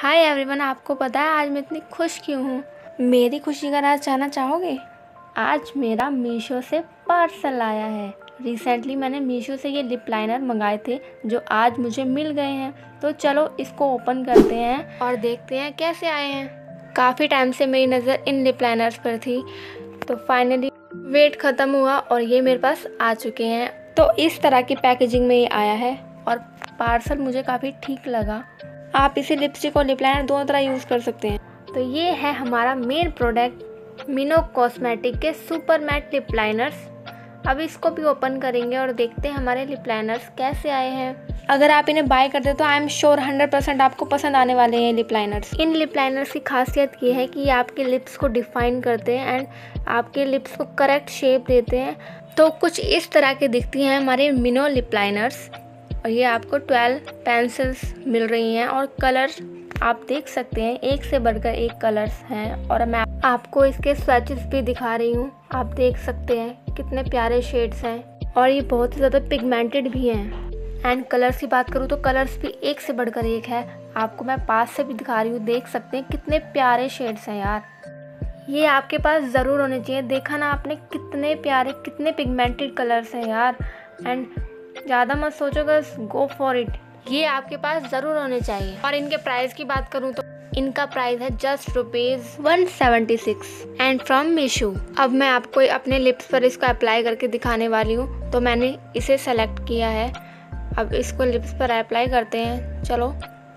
Hi everyone आपको पता है आज मैं इतनी खुश क्यों हूँ? मेरी खुशी का राज जाना चाहोगे? आज मेरा मीशो से पार्सल आया है। रिसेंटली मैंने मीशो से ये लिप लाइनर मंगाए थे, जो आज मुझे मिल गए हैं। तो चलो इसको ओपन करते हैं और देखते हैं कैसे आए हैं। काफ़ी टाइम से मेरी नज़र इन लिप लाइनर्स पर थी। तो फाइनली वेट ख़त्म हुआ और ये मेरे पास आ चुके हैं। तो इस तरह की पैकेजिंग में ये आया है और पार्सल मुझे काफ़ी ठीक लगा। आप इसे लिपस्टिक और लिप लाइनर दोनों तरह यूज़ कर सकते हैं। तो ये है हमारा मेन प्रोडक्ट मिनो कॉस्मेटिक के सुपर मैट लिप लाइनर्स अब इसको भी ओपन करेंगे और देखते हैं हमारे लिप लाइनर्स कैसे आए हैं। अगर आप इन्हें बाय करते तो I am sure hundred percent आपको पसंद आने वाले हैं लिप लाइनर्स इन लिप लाइनर्स की खासियत ये है कि ये आपके लिप्स को डिफाइन करते हैं एंड आपके लिप्स को करेक्ट शेप देते हैं। तो कुछ इस तरह के दिखती हैं हमारे मिनो लिप लाइनर्स और ये आपको 12 पेंसिल्स मिल रही हैं और कलर आप देख सकते हैं, एक से बढ़कर एक कलर्स हैं। और मैं आपको इसके स्वेचेस भी दिखा रही हूँ। आप देख सकते हैं कितने प्यारे शेड्स हैं और ये बहुत ही ज़्यादा पिगमेंटेड भी हैं। एंड कलर्स की बात करूँ तो कलर्स भी एक से बढ़कर एक है। आपको मैं पास से भी दिखा रही हूँ, देख सकते हैं कितने प्यारे शेड्स हैं यार। ये आपके पास ज़रूर होने चाहिए। देखा ना आपने कितने प्यारे, कितने पिगमेंटेड कलर्स हैं यार। एंड ज़्यादा मत सोचो, बस गो फॉर इट ये आपके पास ज़रूर होने चाहिए। और इनके प्राइस की बात करूँ तो इनका प्राइस है just rupees one seventy six and from Meesho अब मैं आपको अपने लिप्स पर इसको अप्लाई करके दिखाने वाली हूँ। तो मैंने इसे सेलेक्ट किया है। अब इसको लिप्स पर अप्लाई करते हैं। चलो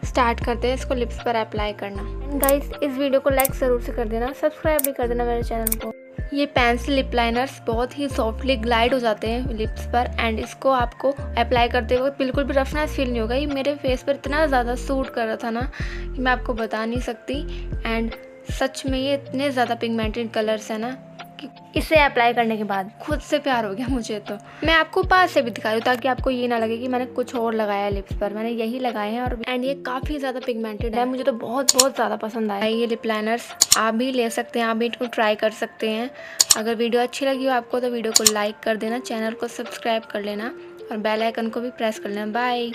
स्टार्ट करते हैं इसको लिप्स पर अप्लाई करना। एंड गाइस इस वीडियो को लाइक ज़रूर से कर देना। सब्सक्राइब भी कर देना मेरे चैनल को। ये पेंसिल लिप लाइनर्स बहुत ही सॉफ्टली ग्लाइड हो जाते हैं लिप्स पर एंड इसको आपको अप्लाई करते वक्त बिल्कुल भी रफनेस फील नहीं होगा। ये मेरे फेस पर इतना ज़्यादा सूट कर रहा था ना कि मैं आपको बता नहीं सकती। एंड सच में ये इतने ज़्यादा पिगमेंटेड कलर्स हैं ना। इसे अप्लाई करने के बाद। खुद से प्यार हो गया मुझे तो। मैं आपको पास से भी दिखा रही हूँ ताकि आपको ये ना लगे कि मैंने कुछ और लगाया है लिप्स पर। मैंने यही लगाए हैं और एंड ये काफ़ी ज़्यादा पिगमेंटेड है। मुझे तो बहुत बहुत ज़्यादा पसंद आया। ये लिप लाइनर्स आप भी ले सकते हैं आप भी इनको ट्राई कर सकते हैं। अगर वीडियो अच्छी लगी हो आपको तो वीडियो को लाइक कर देना चैनल को सब्सक्राइब कर लेना और बेल आइकन को भी प्रेस कर लेना। बाय